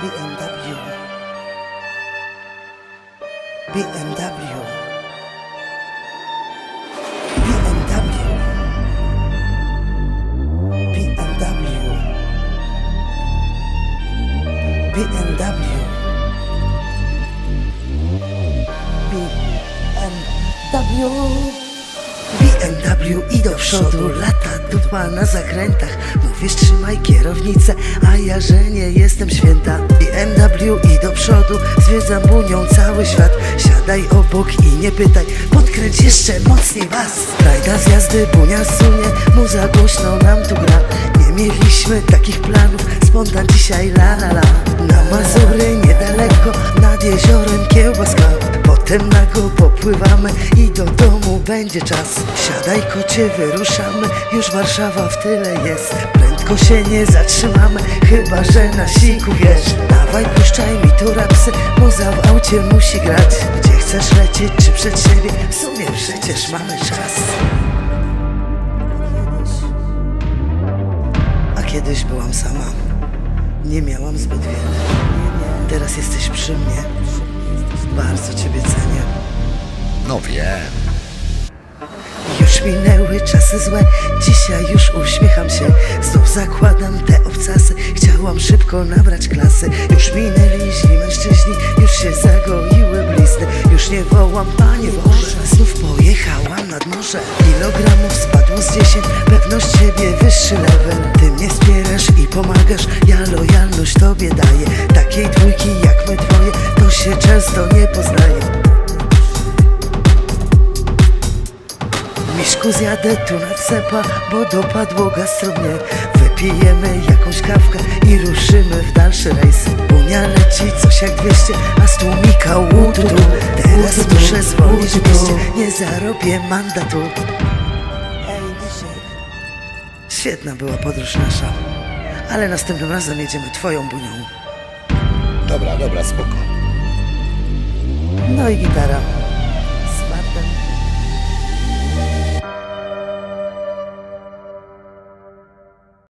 BMW BMW BMW BMW BMW i do przodu, lata dupa na zakrętach. Mówisz trzymaj kierownicę, a ja że nie jestem święta. BMW i do przodu, zwiedzam bunią cały świat. Siadaj obok i nie pytaj, podkręć jeszcze mocniej was. Frajda z jazdy, bunia sunie, muza głośno nam tu gra. Nie mieliśmy takich planów, spontan dzisiaj la la la. Na Mazury niedaleko, nad jeziorem kiełbaska Potem nago popływamy i do domu będzie czas. Siadaj kocie, wyruszamy, już Warszawa w tyle jest. Prędko się nie zatrzymamy, chyba że na siku wiesz. Dawaj puszczaj mi tu rapsy, muza w aucie musi grać. Gdzie chcesz lecieć, czy przed siebie, w sumie przecież mamy czas. A kiedyś byłam sama, nie miałam zbyt wiele. Teraz jesteś przy mnie, bardzo ciebie cenię. No wiem. Już minęły czasy złe, dzisiaj już uśmiecham się. Znów zakładam te obcasy, chciałam szybko nabrać klasy. Już minęli źli mężczyźni, już się zagoiły blizny. Już nie wołam Panie Boże, znów pojechałam nad morze. Kilogramów spadło z dziesięć, pewność siebie wyższy level. Ty mnie wspierasz i pomagasz, Miszku zjadę tu na cepa, bo dopadło gastro mnie Wypijemy jakąś kawkę i ruszymy w dalszy rejs Unia leci coś jak 200, a z tłumika łutu tu. Teraz muszę zwolnić mieście, nie zarobię mandatu. Świetna była podróż nasza, ale następnym razem jedziemy twoją bunią. Dobra, dobra, spoko. No i gitara